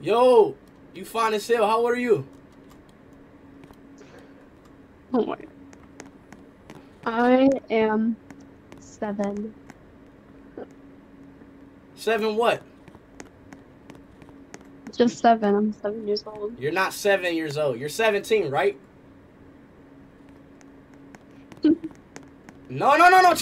Yo, you fine as hell. How old are you? Oh my. I am seven. Seven what? Just seven. I'm seven years old. You're not seven years old. You're 17, right? no, no, no, no.